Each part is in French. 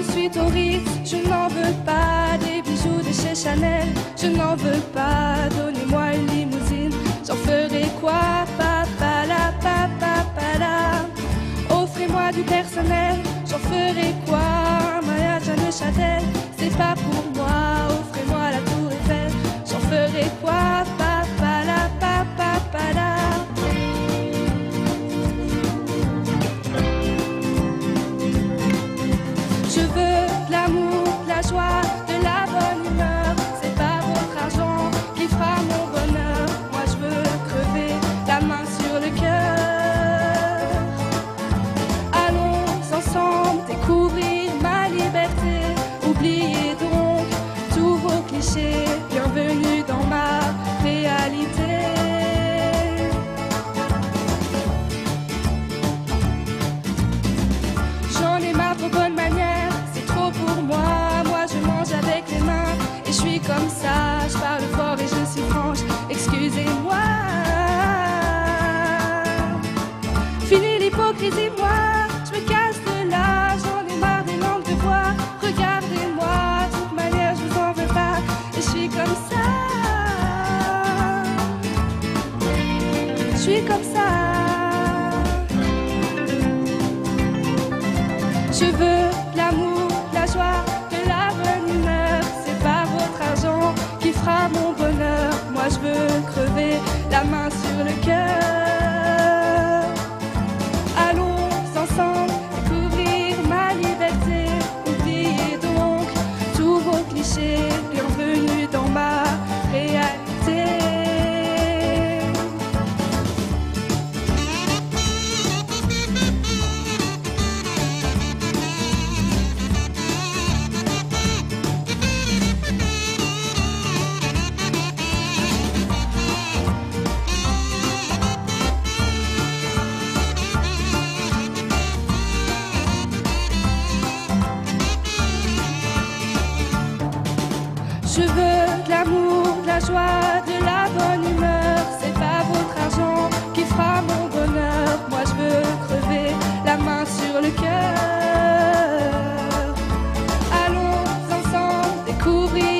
autorise, je n'en veux pas des bijoux de chez Chanel, je n'en veux pas, donnez-moi une limousine, j'en ferai quoi, papa la papa la. Offrez-moi du personnel, j'en ferai quoi, un mariage à Neuchâtel, c'est pas pour moi, comme ça. Je parle fort et je suis franche, excusez-moi. Fini l'hypocrisie, moi, je me casse de là. J'en ai marre des langues de bois. Regardez-moi, de toute manière je vous en veux pas et je suis comme ça. Je suis comme ça. Je veux clichés. Bienvenue dans ma réalité. Je veux de l'amour, de la joie, de la bonne humeur. C'est pas votre argent qui fera mon bonheur. Moi je veux crever la main sur le cœur. Allons ensemble découvrir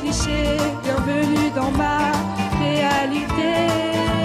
clichés. Bienvenue dans ma réalité.